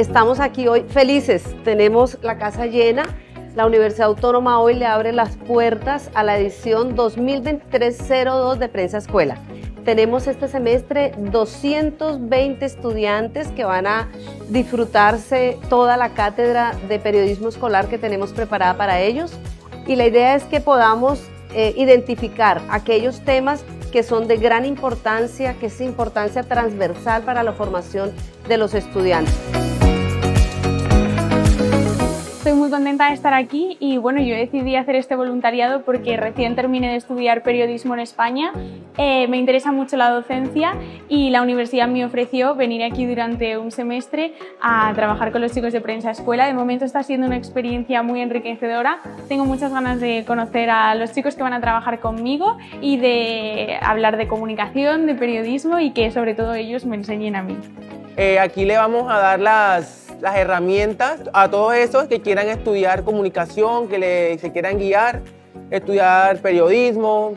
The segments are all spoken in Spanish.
estamos aquí hoy felices. Tenemos la casa llena. La Universidad Autónoma hoy le abre las puertas a la edición 2023-02 de Prensa Escuela. Tenemos este semestre 220 estudiantes que van a disfrutarse toda la cátedra de periodismo escolar que tenemos preparada para ellos. Y la idea es que podamos eh, identificar aquellos temas que son de gran importancia, que es importancia transversal para la formación de los estudiantes. Estoy muy contenta de estar aquí y bueno, yo decidí hacer este voluntariado porque recién terminé de estudiar periodismo en España, eh, me interesa mucho la docencia y la universidad me ofreció venir aquí durante un semestre a trabajar con los chicos de prensa escuela. De momento está siendo una experiencia muy enriquecedora, tengo muchas ganas de conocer a los chicos que van a trabajar conmigo y de hablar de comunicación, de periodismo y que sobre todo ellos me enseñen a mí. Eh, aquí le vamos a dar las las herramientas a todos esos que quieran estudiar comunicación, que se quieran guiar, estudiar periodismo.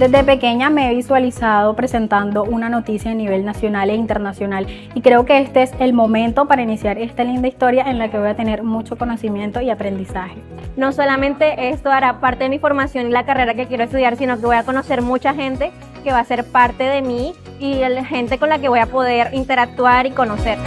Desde pequeña me he visualizado presentando una noticia a nivel nacional e internacional y creo que este es el momento para iniciar esta linda historia en la que voy a tener mucho conocimiento y aprendizaje. No solamente esto hará parte de mi formación y la carrera que quiero estudiar, sino que voy a conocer mucha gente que va a ser parte de mí y la gente con la que voy a poder interactuar y conocer.